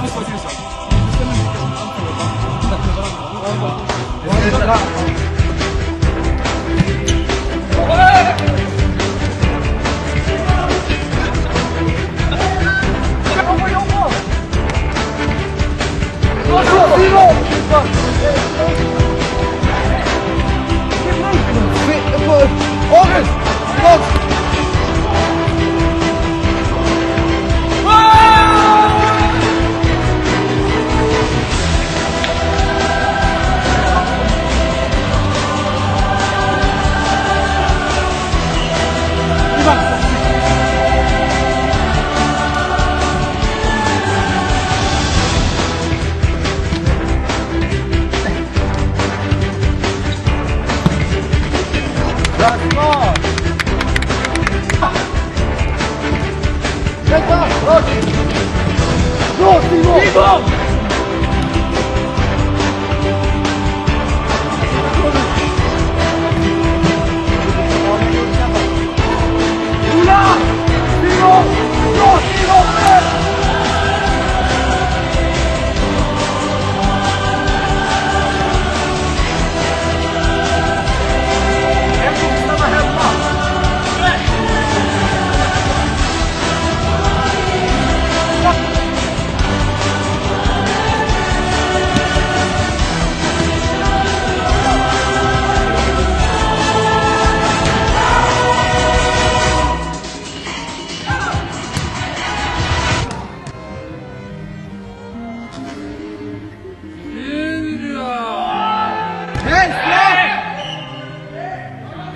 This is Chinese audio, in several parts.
还过去说，真的，Let's go!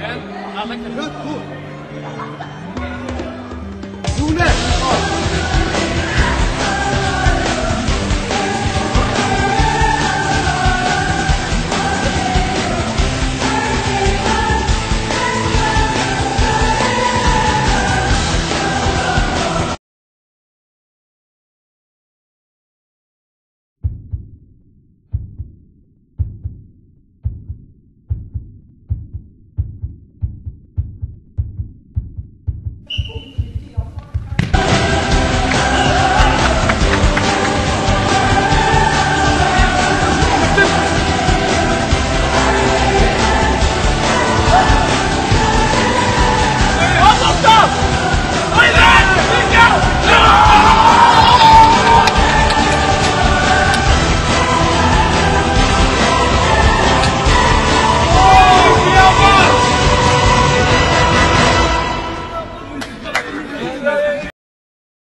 And I like the good Cool. Do that.